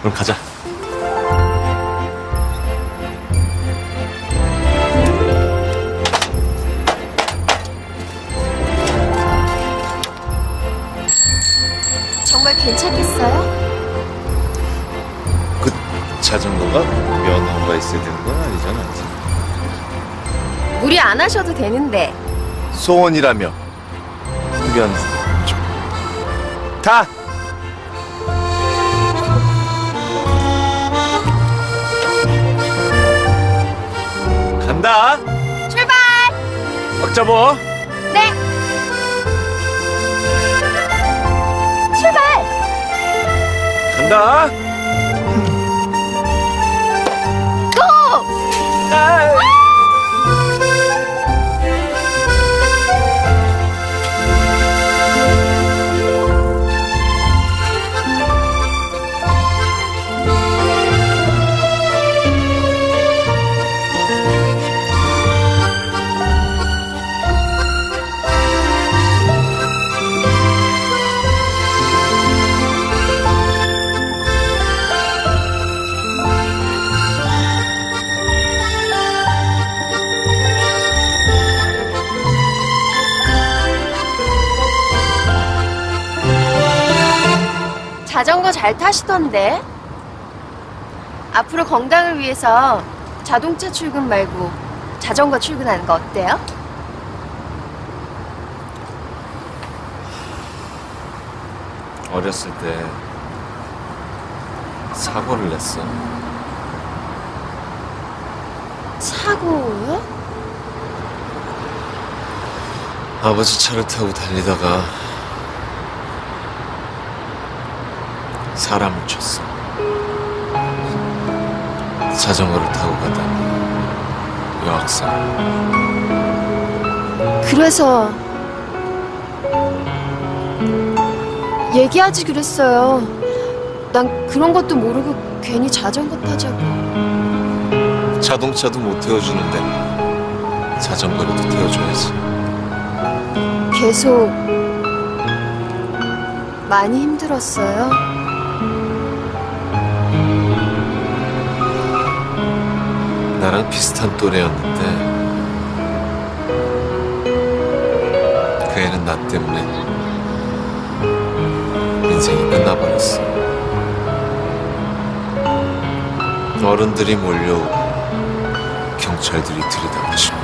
그럼 가자. 정말 괜찮겠어요? 그 자전거가 면허가 있어야 되는 건 아니잖아. 무리 안 하셔도 되는데. 소원이라며. 면. 가! 간다! 출발! 꽉 잡어! 네! 출발! 간다! 자전거 잘 타시던데. 앞으로 건강을 위해서 자동차 출근 말고 자전거 출근하는 거 어때요? 어렸을 때 사고를 냈어. 사고요? 아버지 차를 타고 달리다가 사람을 쳤어. 자전거를 타고 가다 여학생. 그래서 얘기하지 그랬어요. 난 그런 것도 모르고 괜히 자전거 타자고. 자동차도 못 태워주는데 자전거라도 태워줘야지. 계속 많이 힘들었어요. 나랑 비슷한 또래였는데 그 애는 나 때문에 인생이 끝나버렸어. 어른들이 몰려오고 경찰들이 들이닥치고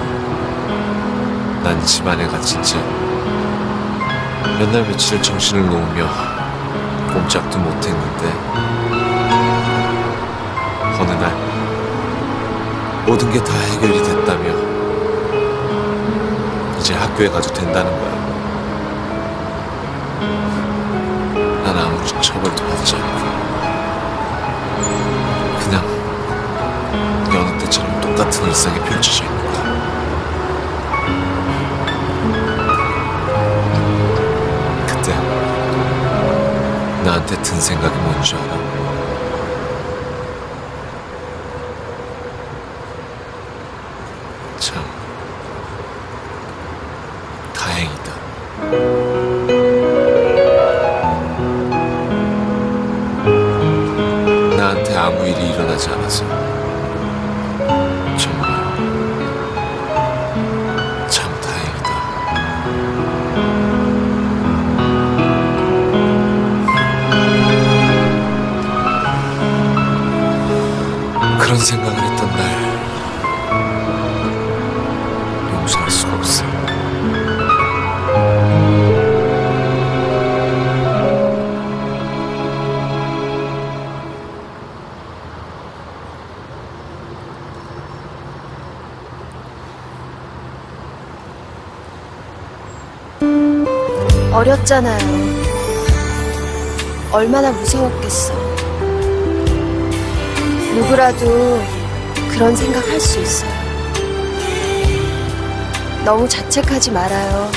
난 집안에 갇힌 채 몇날 며칠 정신을 놓으며 꼼짝도 못했는데 모든 게 다 해결이 됐다며 이제 학교에 가도 된다는 거야. 난 아무리 처벌도 받지 않고 그냥 여느 때처럼 똑같은 일상이 펼쳐져 있는 거야. 그때 나한테 든 생각이 뭔지 알아? 어렸잖아요. 얼마나 무서웠겠어. 누구라도 그런 생각 할 수 있어요. 너무 자책하지 말아요.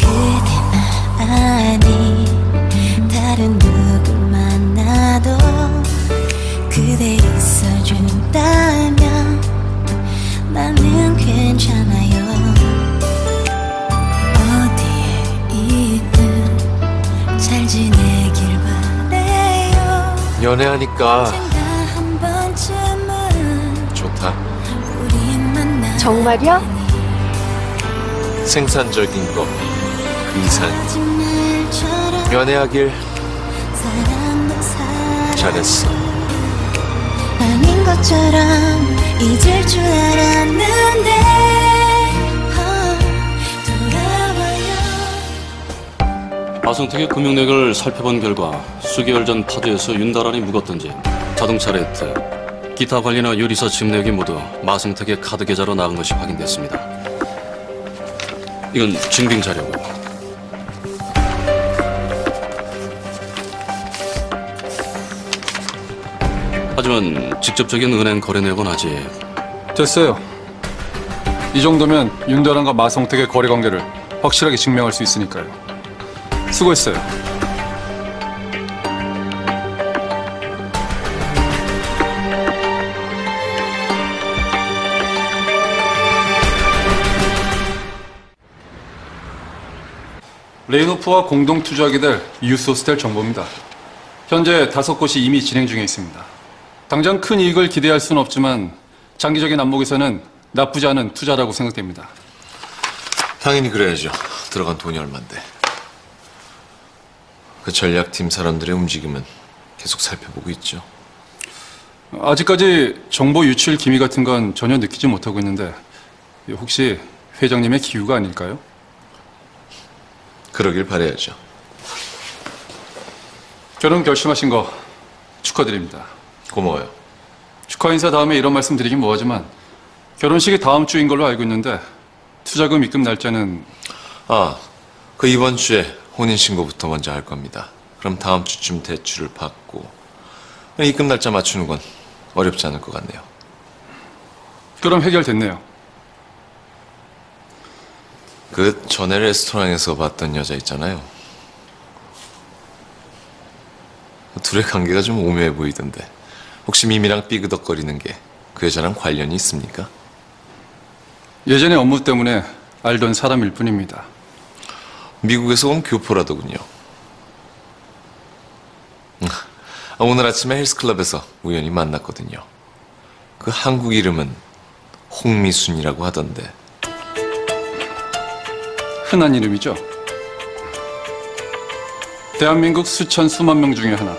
그대만 아니 다른 누구 만나도 그대 있어준다면 나는 괜찮아요 연애하니까 좋다. 정말요? 생산적인 거. 그 이상 연애하길 잘했어. 아닌 것처럼 잊을 줄 알았는데 아와요 마성택의 금융력을 살펴본 결과 수개월 전 파주에서 윤다란이 묵었던 집, 자동차 레트, 기타 관리나 요리사 집 내역이 모두 마성택의 카드 계좌로 나간 것이 확인됐습니다. 이건 증빙 자료고요. 하지만 직접적인 은행 거래 내역은 아직 됐어요. 이 정도면 윤대란과 마성택의 거래 관계를 확실하게 증명할 수 있으니까요. 수고했어요. 레이노프와 공동 투자하게 될 이웃소스텔 정보입니다. 현재 다섯 곳이 이미 진행 중에 있습니다. 당장 큰 이익을 기대할 수는 없지만 장기적인 안목에서는 나쁘지 않은 투자라고 생각됩니다. 당연히 그래야죠. 들어간 돈이 얼만데. 그 전략팀 사람들의 움직임은 계속 살펴보고 있죠. 아직까지 정보 유출 기미 같은 건 전혀 느끼지 못하고 있는데 혹시 회장님의 기우가 아닐까요? 그러길 바라야죠. 결혼 결심하신 거 축하드립니다. 고마워요. 축하 인사 다음에 이런 말씀 드리긴 뭐하지만 결혼식이 다음 주인 걸로 알고 있는데 투자금 입금 날짜는 아, 그 이번 주에 혼인신고부터 먼저 할 겁니다. 그럼 다음 주쯤 대출을 받고 입금 날짜 맞추는 건 어렵지 않을 것 같네요. 그럼 해결됐네요. 그 전에 레스토랑에서 봤던 여자 있잖아요. 둘의 관계가 좀 오묘해 보이던데 혹시 미미랑 삐그덕거리는 게 그 여자랑 관련이 있습니까? 예전에 업무 때문에 알던 사람일 뿐입니다. 미국에서 온 교포라더군요. 음, 오늘 아침에 헬스클럽에서 우연히 만났거든요. 그 한국 이름은 홍미순이라고 하던데 흔한 이름이죠. 대한민국 수천 수만 명 중에 하나.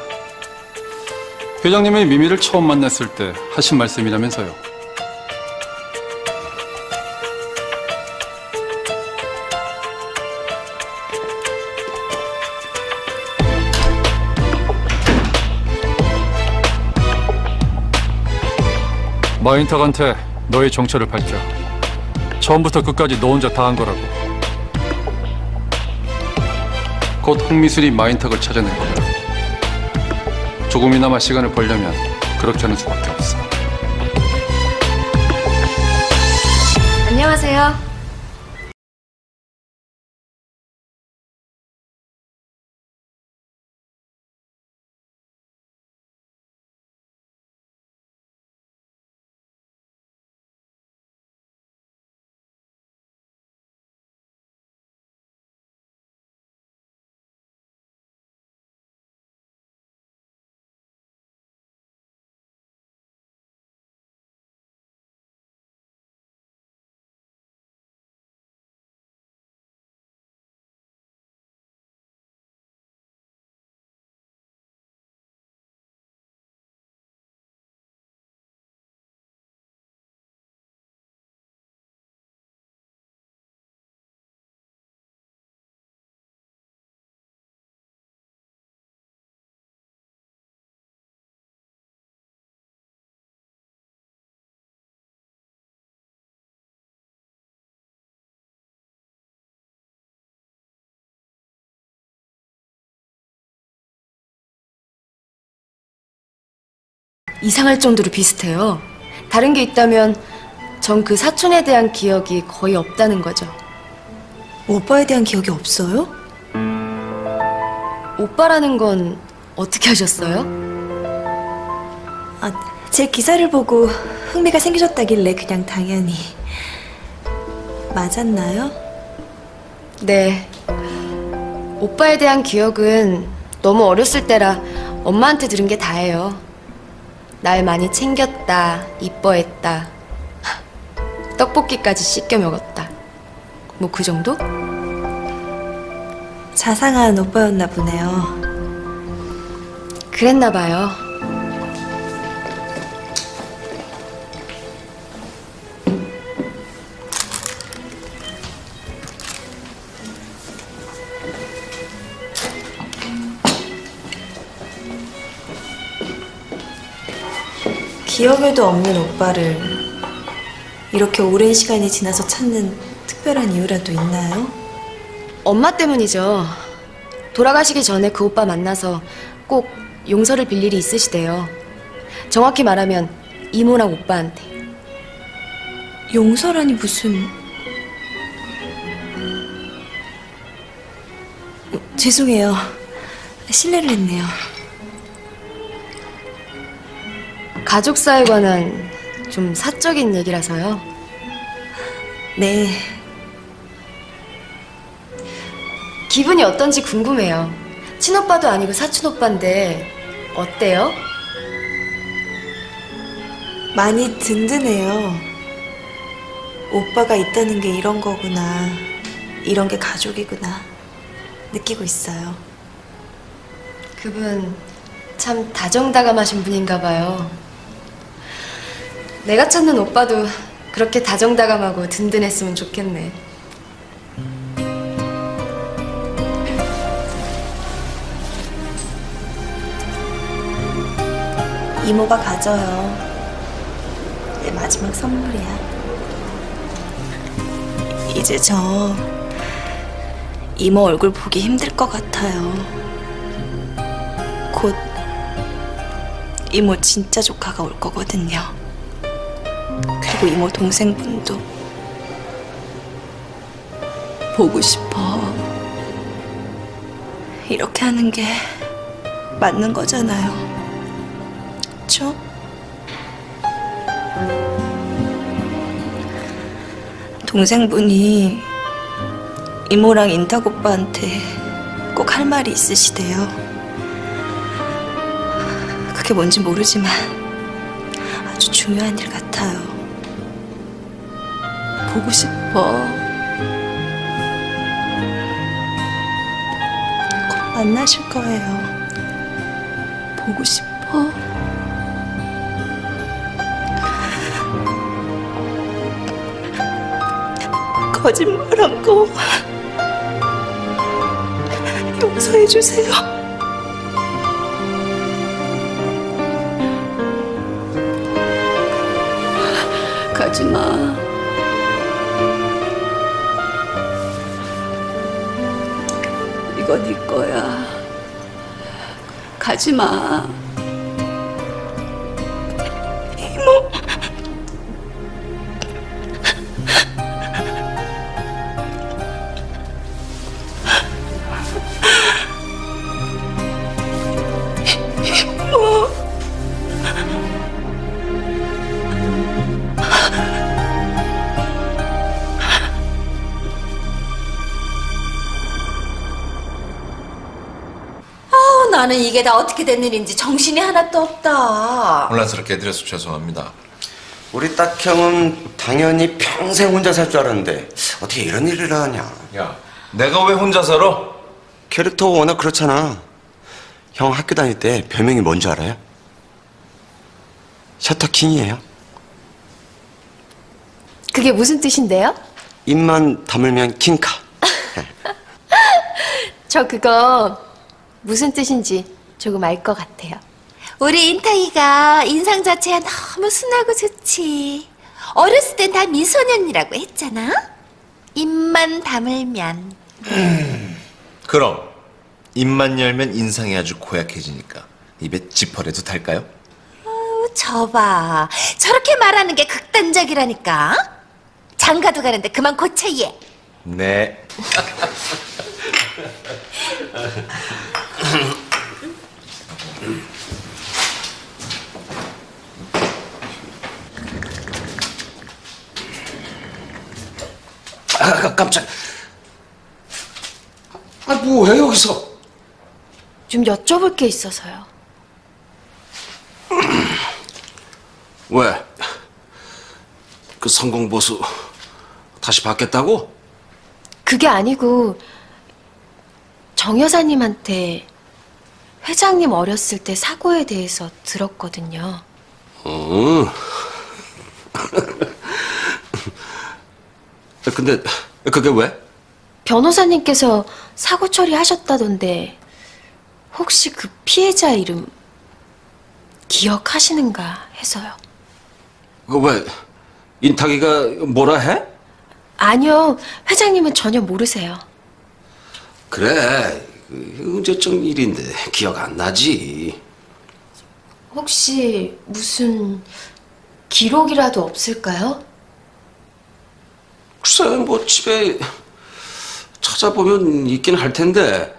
회장님의 미미를 처음 만났을 때 하신 말씀이라면서요. 마인탁한테 너의 정체를 밝혀. 처음부터 끝까지 너 혼자 다 한 거라고. 곧 홍미술이 마인탁을 찾아낼 거야. 조금이나마 시간을 벌려면 그렇게 하는 수밖에 없어. 안녕하세요. 이상할 정도로 비슷해요. 다른 게 있다면 전 그 사촌에 대한 기억이 거의 없다는 거죠. 오빠에 대한 기억이 없어요? 오빠라는 건 어떻게 하셨어요? 아, 제 기사를 보고 흥미가 생기셨다길래 그냥 당연히 맞았나요? 네. 오빠에 대한 기억은 너무 어렸을 때라 엄마한테 들은 게 다예요. 날 많이 챙겼다, 이뻐했다. 떡볶이까지 씻겨 먹었다. 뭐 그 정도? 자상한 오빠였나 보네요. 그랬나 봐요. 기억에도 없는 오빠를 이렇게 오랜 시간이 지나서 찾는 특별한 이유라도 있나요? 엄마 때문이죠. 돌아가시기 전에 그 오빠 만나서 꼭 용서를 빌 일이 있으시대요. 정확히 말하면 이모랑 오빠한테. 용서라니 무슨... 어, 죄송해요. 실례를 했네요. 가족사에 관한 좀 사적인 얘기라서요. 네, 기분이 어떤지 궁금해요. 친오빠도 아니고 사촌오빠인데 어때요? 많이 든든해요. 오빠가 있다는 게 이런 거구나. 이런 게 가족이구나. 느끼고 있어요. 그분 참 다정다감하신 분인가 봐요. 내가 찾는 오빠도 그렇게 다정다감하고 든든했으면 좋겠네. 이모가 가져요. 내 마지막 선물이야. 이제 저 이모 얼굴 보기 힘들 것 같아요. 곧 이모 진짜 조카가 올 거거든요. 그리고 이모 동생분도 보고 싶어. 이렇게 하는 게 맞는 거잖아요. 그쵸? 동생분이 이모랑 인탁 오빠한테 꼭 할 말이 있으시대요. 그게 뭔지 모르지만 아주 중요한 일 같아요. 보고 싶어. 꼭 만나실 거예요. 보고 싶어. 거짓말한 거 용서해 주세요. 가지 마. 이거 네 거야. 가지 마. 나는 이게 다 어떻게 된 일인지 정신이 하나도 없다. 혼란스럽게 해드려서 죄송합니다. 우리 딱형은 당연히 평생 혼자 살 줄 알았는데 어떻게 이런 일을 하냐 야, 내가 왜 혼자 살아? 캐릭터가 워낙 그렇잖아 형 학교 다닐 때 별명이 뭔지 알아요? 셔터킹이에요 그게 무슨 뜻인데요? 입만 다물면 킹카 저 그거 무슨 뜻인지 조금 알 것 같아요. 우리 인타이가 인상 자체가 너무 순하고 좋지. 어렸을 땐 다 미소년이라고 했잖아. 입만 다물면. 그럼 입만 열면 인상이 아주 고약해지니까 입에 지퍼라도 달까요? 어, 저봐. 저렇게 말하는 게 극단적이라니까. 장가도 가는데 그만 고쳐 얘. 네. 아, 깜짝. 아, 뭐해, 여기서? 좀 여쭤볼 게 있어서요. 왜? 그 성공보수 다시 받겠다고? 그게 아니고, 정 여사님한테 회장님 어렸을 때 사고에 대해서 들었거든요. 어. 근데 그게 왜? 변호사님께서 사고 처리하셨다던데 혹시 그 피해자 이름 기억하시는가 해서요. 그 왜? 인탁이가 뭐라 해? 아니요, 회장님은 전혀 모르세요. 그래. 그 언제적 일인데 기억 안 나지. 혹시 무슨 기록이라도 없을까요? 글쎄 뭐 집에 찾아보면 있긴 할 텐데.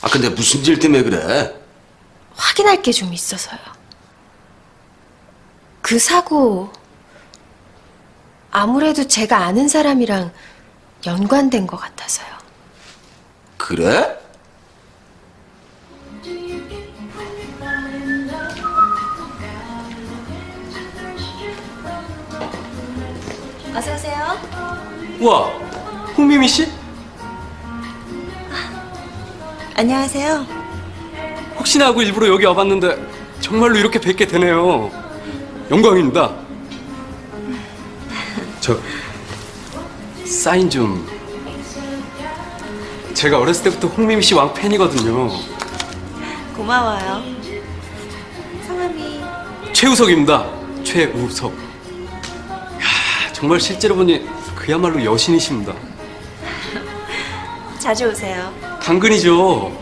아 근데 무슨 일 때문에 그래? 확인할 게 좀 있어서요. 그 사고 아무래도 제가 아는 사람이랑 연관된 것 같아서요. 그래? 어서 오세요. 우와, 홍미미 씨? 안녕하세요. 혹시나 하고 일부러 여기 와봤는데 정말로 이렇게 뵙게 되네요. 영광입니다. 저 사인 좀. 제가 어렸을 때부터 홍미미 씨 왕 팬이거든요. 고마워요. 성함이 최우석입니다. 최우석. 야, 정말 실제로 보니 그야말로 여신이십니다. 자주 오세요. 당근이죠.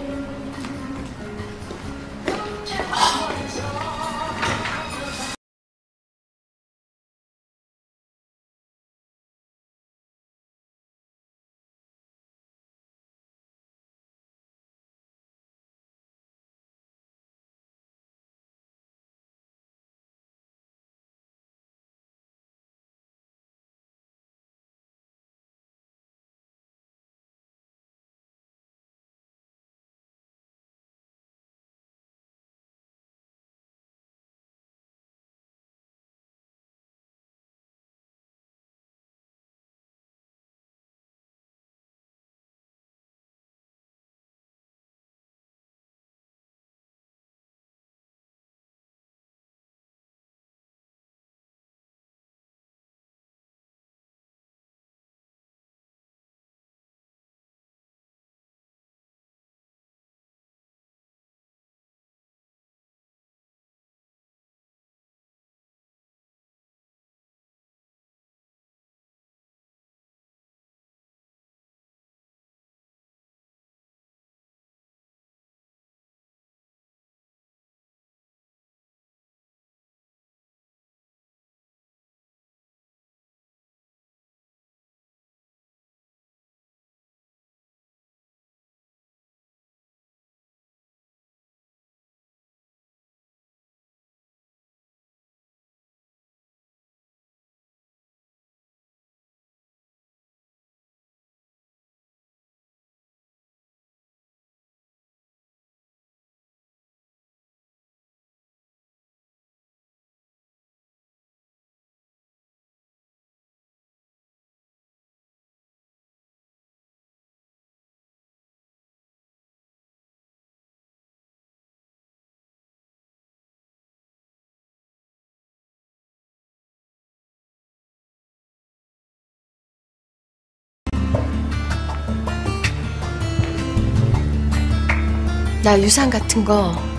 나 유산 같은 거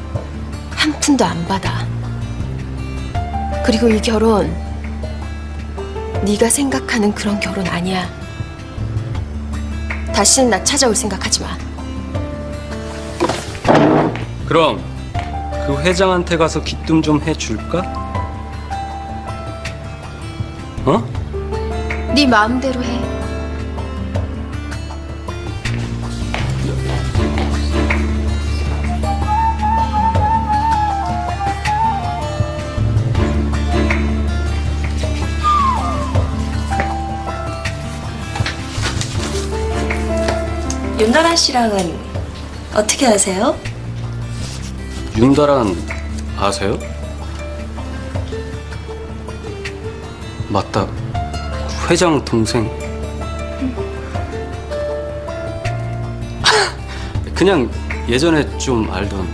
한 푼도 안 받아. 그리고 이 결혼 네가 생각하는 그런 결혼 아니야. 다시는 나 찾아올 생각하지 마. 그럼 그 회장한테 가서 기뜸 좀 해줄까? 어? 네 마음대로 해. 윤나라 씨랑은 어떻게 아세요? 윤다란 아세요? 맞다. 회장 동생. 그냥 예전에 좀 알던.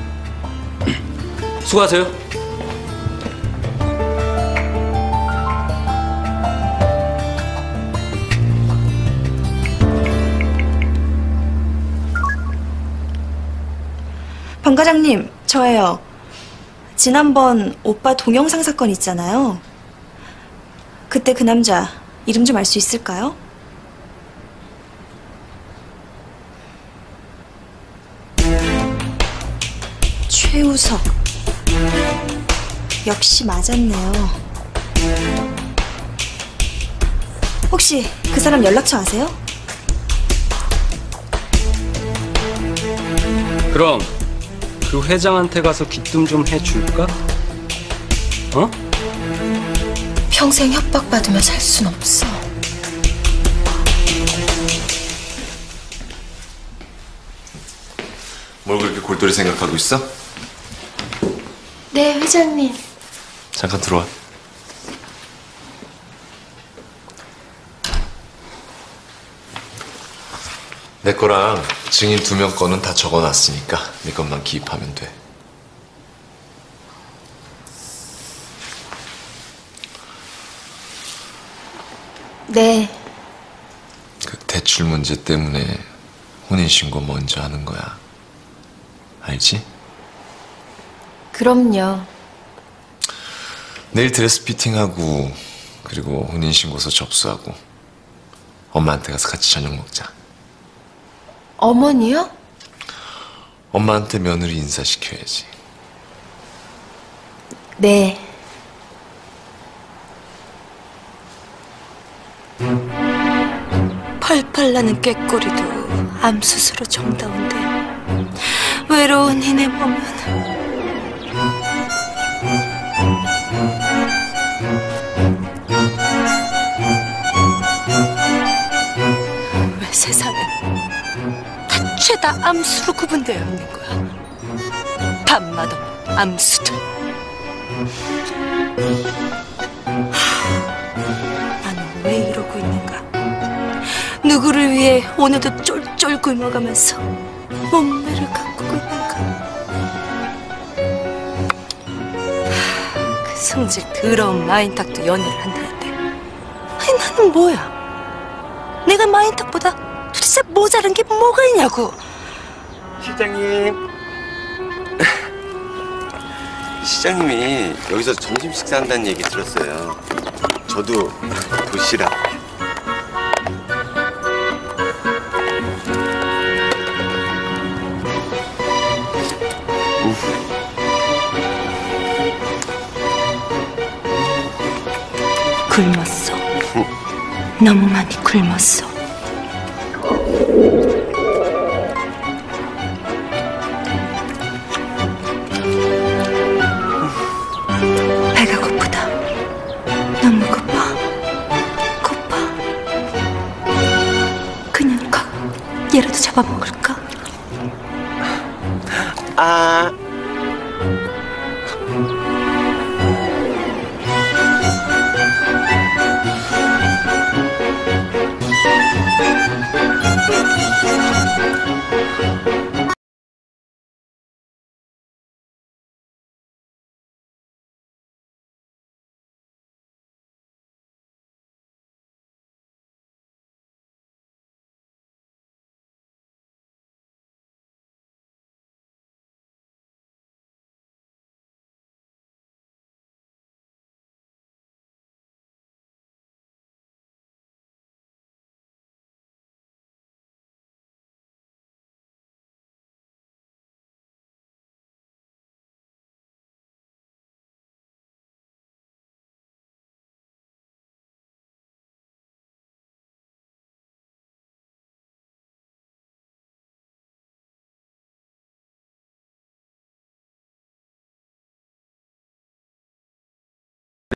수고하세요. 방 과장님, 저예요. 지난번 오빠 동영상 사건 있잖아요. 그때 그 남자 이름 좀 알 수 있을까요? 최우석. 역시 맞았네요. 혹시 그 사람 연락처 아세요? 그럼 그 회장한테 가서 귀뜸 좀 해줄까? 어? 평생 협박받으며 살 순 없어. 뭘 그렇게 골똘히 생각하고 있어? 네, 회장님. 잠깐 들어와. 내 거랑 증인 두 명 거는 다 적어놨으니까 네 것만 기입하면 돼. 네, 그 대출 문제 때문에 혼인신고 먼저 하는 거야. 알지? 그럼요. 내일 드레스 피팅하고 그리고 혼인신고서 접수하고 엄마한테 가서 같이 저녁 먹자. 어머니요? 엄마한테 며느리 인사시켜야지. 네. 펄펄 나는 꾀꼬리도 암수스로 정다운데 외로운 이내 몸은 왜 세상엔 다 죄다 암수로 구분되어 있는 거야 밤마다 암수들 나는 왜 이러고 있는가 누구를 위해 오늘도 쫄쫄 굶어가면서 몸매를 가꾸고 있는가? 그 성질 더러운 마인탁도 연애를 한다는데 아니 나는 뭐야? 내가 마인탁보다 모자란 게 뭐가 있냐고 실장님. 시장님이 여기서 점심 식사한다는 얘기 들었어요. 저도 도시락. 굶었어 너무 많이 굶었어 얘라도 잡아먹을까? 아.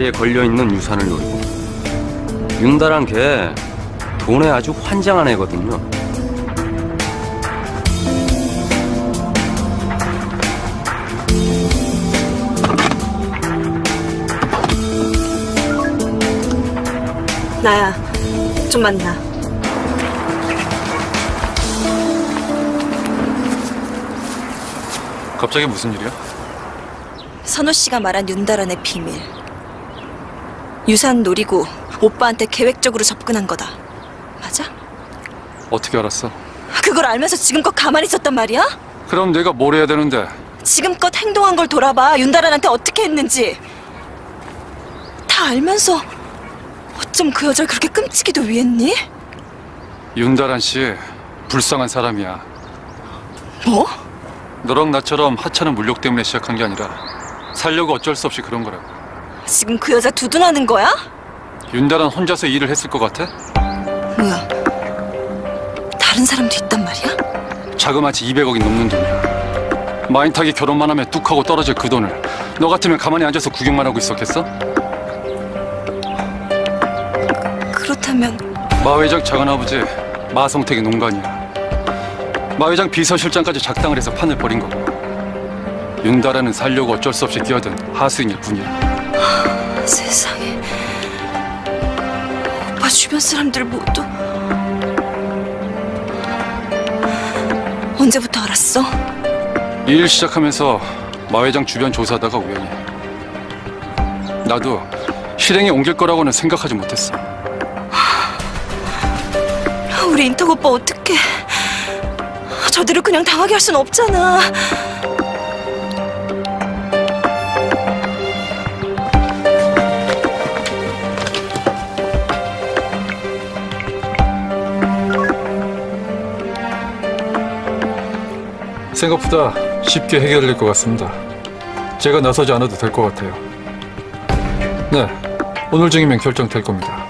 에 걸려 있는 유산을 노리고 윤다란 걔 돈에 아주 환장한 애거든요. 나야. 좀 만나. 갑자기 무슨 일이야? 선우 씨가 말한 윤다란의 비밀. 유산 노리고 오빠한테 계획적으로 접근한 거다. 맞아? 어떻게 알았어? 그걸 알면서 지금껏 가만히 있었단 말이야? 그럼 내가 뭘 해야 되는데? 지금껏 행동한 걸 돌아봐. 윤다란한테 어떻게 했는지. 다 알면서 어쩜 그 여자를 그렇게 끔찍이도 위했니? 윤다란 씨 불쌍한 사람이야. 뭐? 너랑 나처럼 하찮은 물욕 때문에 시작한 게 아니라 살려고 어쩔 수 없이 그런 거라고. 지금 그 여자 두둔하는 거야? 윤다란 혼자서 일을 했을 것 같아? 뭐야? 다른 사람도 있단 말이야? 자그마치 200억이 넘는 돈이야. 마인탁이 결혼만 하면 뚝 하고 떨어질 그 돈을 너 같으면 가만히 앉아서 구경만 하고 있었겠어? 그렇다면 마 회장 작은아버지 마성택의 농간이야. 마 회장 비서실장까지 작당을 해서 판을 벌인 거고 윤다라는 살려고 어쩔 수 없이 끼어든 하수인일 뿐이야. 세상에 오빠 주변 사람들 모두 언제부터 알았어? 일 시작하면서 마 회장 주변 조사하다가 우연히 나도 실행에 옮길 거라고는 생각하지 못했어. 우리 인탁 오빠 어떡해 저들을 그냥 당하게 할 순 없잖아 생각보다 쉽게 해결될 것 같습니다. 제가 나서지 않아도 될 것 같아요. 네, 오늘 중이면 결정될 겁니다.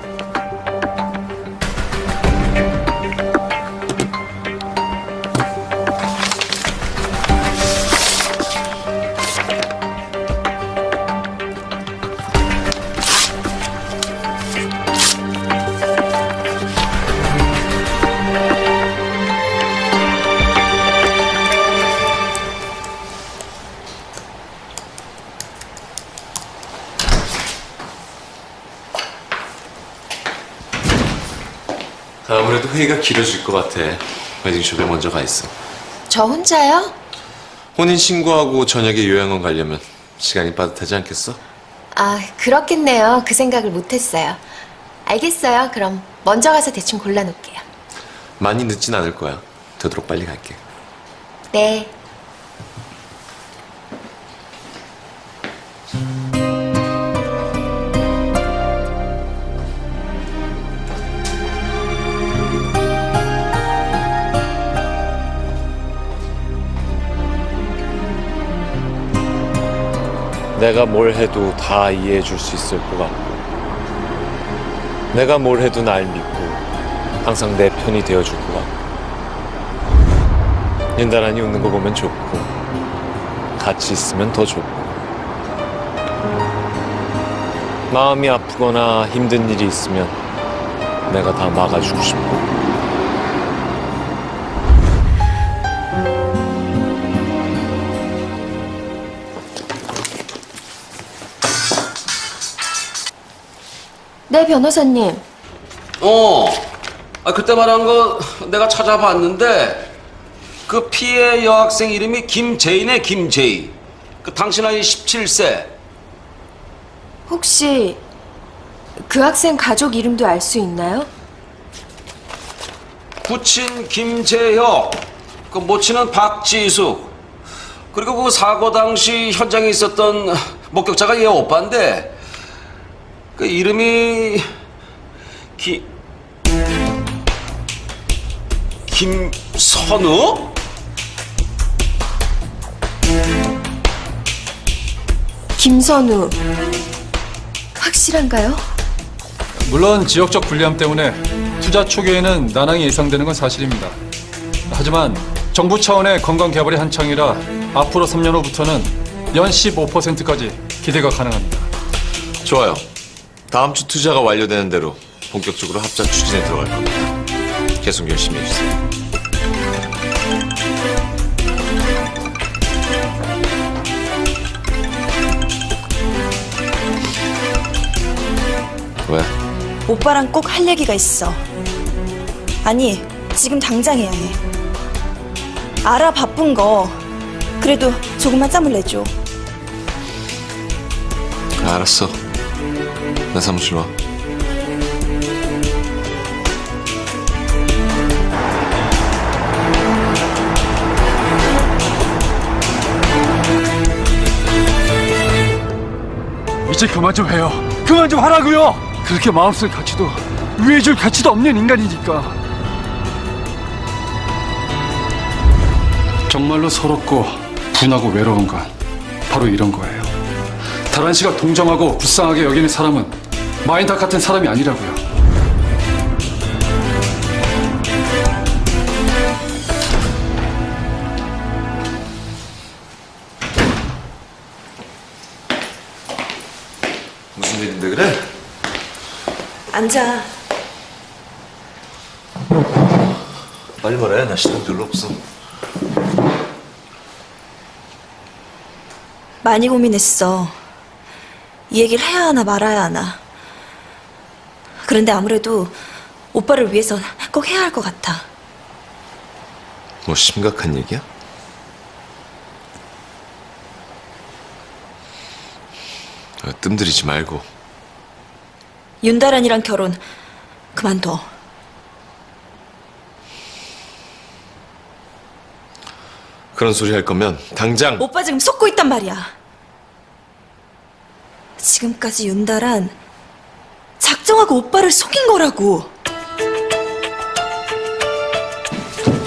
회의가 길어질 것 같아. 웨딩숍에 먼저 가 있어. 저 혼자요? 혼인 신고하고 저녁에 요양원 가려면 시간이 빠듯하지 않겠어? 아, 그렇겠네요. 그 생각을 못했어요. 알겠어요. 그럼 먼저 가서 대충 골라놓을게요. 많이 늦진 않을 거야. 되도록 빨리 갈게. 네. 내가 뭘 해도 다 이해해 줄 수 있을 것 같고 내가 뭘 해도 날 믿고 항상 내 편이 되어 줄 것 같고 윤다란이 웃는 거 보면 좋고 같이 있으면 더 좋고 마음이 아프거나 힘든 일이 있으면 내가 다 막아주고 싶고 네, 변호사님. 어, 아, 그때 말한 거 내가 찾아봤는데 그 피해 여학생 이름이 김재인의 김재인. 그 당신 아이 17세. 혹시 그 학생 가족 이름도 알 수 있나요? 부친 김재혁, 그 모친은 박지숙. 그리고 그 사고 당시 현장에 있었던 목격자가 얘 오빠인데 그 이름이 기 김선우? 김선우. 확실한가요? 물론 지역적 불리함 때문에 투자 초기에는 난항이 예상되는 건 사실입니다. 하지만 정부 차원의 건강 개발이 한창이라 앞으로 3년 후부터는 연 15%까지 기대가 가능합니다. 좋아요. 다음 주 투자가 완료되는 대로 본격적으로 합작 추진에 들어갈 겁니다. 계속 열심히 해주세요. 왜? 오빠랑 꼭 할 얘기가 있어. 아니, 지금 당장 해야 해. 알아, 바쁜 거. 그래도 조금만 짬을 내줘. 알았어. 내 사무실로 와. 이제 그만 좀 해요. 그만 좀 하라고요. 그렇게 마음 쓸 가치도 위해줄 가치도 없는 인간이니까. 정말로 서럽고 분하고 외로운 건 바로 이런 거예요. 다란 씨가 동정하고 불쌍하게 여기는 사람은 마인탁 같은 사람이 아니라고요. 무슨 일인데 그래? 앉아. 빨리 말해. 나 시간 별로 없어. 많이 고민했어. 이 얘기를 해야 하나 말아야 하나. 그런데 아무래도 오빠를 위해서 꼭 해야 할 것 같아. 뭐 심각한 얘기야? 아, 뜸들이지 말고 윤다란이랑 결혼 그만둬. 그런 소리 할 거면 당장 오빠 지금 속고 있단 말이야. 지금까지 윤다란 작정하고 오빠를 속인 거라고.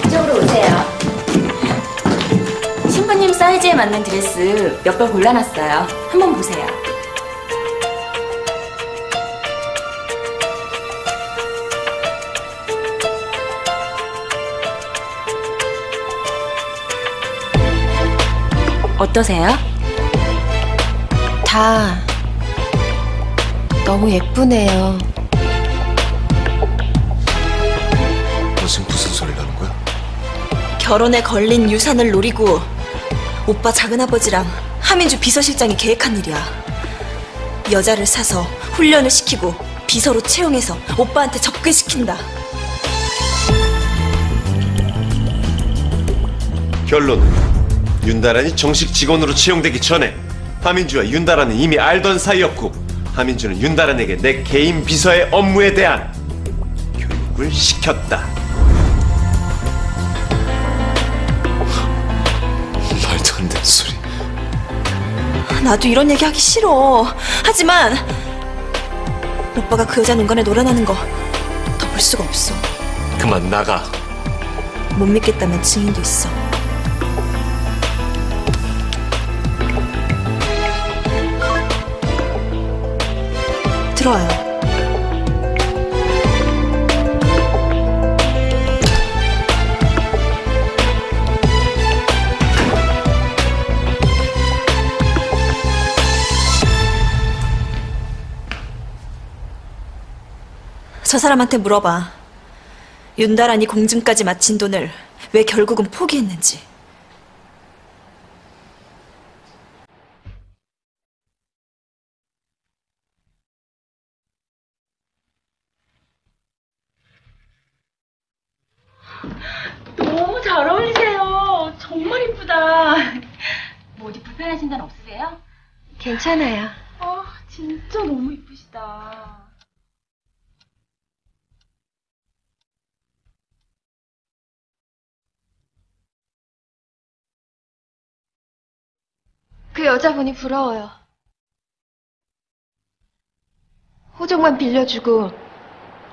이쪽으로 오세요. 신부님 사이즈에 맞는 드레스 몇 벌 골라놨어요. 한번 보세요. 어떠세요? 다 너무 예쁘네요. 너 지금 무슨 소리를 하는 거야? 결혼에 걸린 유산을 노리고 오빠 작은아버지랑 하민주 비서실장이 계획한 일이야. 여자를 사서 훈련을 시키고 비서로 채용해서 오빠한테 접근시킨다. 결론은 윤다란이 정식 직원으로 채용되기 전에 하민주와 윤다란은 이미 알던 사이였고 하민주는 윤다란에게 내 개인 비서의 업무에 대한 교육을 시켰다. 말도 안 되는 소리. 나도 이런 얘기 하기 싫어. 하지만 오빠가 그 여자 눈간에 놀아나는 거 더 볼 수가 없어. 그만 나가. 못 믿겠다면 증인도 있어. 들어와요. 저 사람한테 물어봐. 윤다란이 공증까지 마친 돈을 왜 결국은 포기했는지. 너무 잘 어울리세요. 정말 이쁘다. 뭐 어디 불편하신 데는 없으세요? 괜찮아요. 아, 진짜 너무 이쁘시다. 그 여자분이 부러워요. 호적만 빌려주고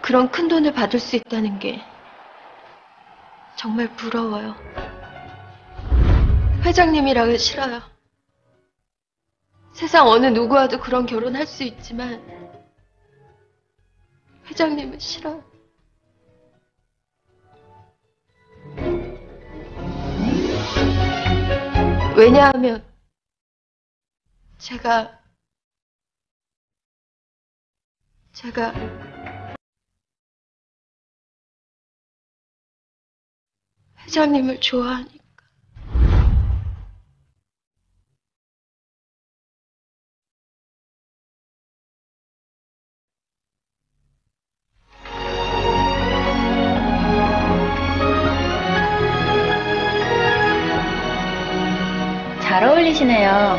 그런 큰 돈을 받을 수 있다는 게 정말 부러워요. 회장님이랑은 싫어요. 세상 어느 누구와도 그런 결혼할 수 있지만 회장님은 싫어요. 왜냐하면 제가 제가 회장님을 좋아하니까. 잘 어울리시네요.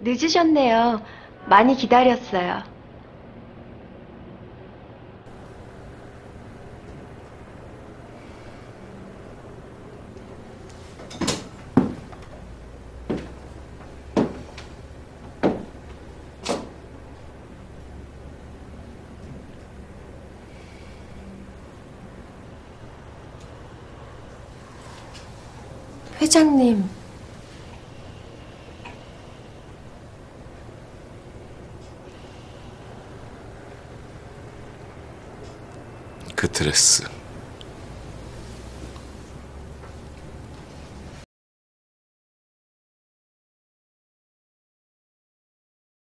늦으셨네요. 많이 기다렸어요. 회장님. 그 드레스